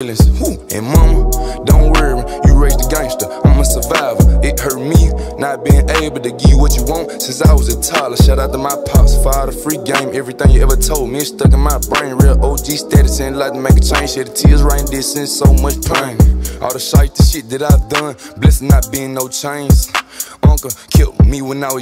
feelings. And mama, don't worry, you raised a gangster. I'm a survivor. It hurt me not being able to give you what you want since I was a toddler. Shout out to my pops for the free game. Everything you ever told me is stuck in my brain. Real OG status ain't like to make a change. Shed the tears right this since so much pain. All the shite, the shit that I've done. Blessed not being no chains. Uncle killed me when I was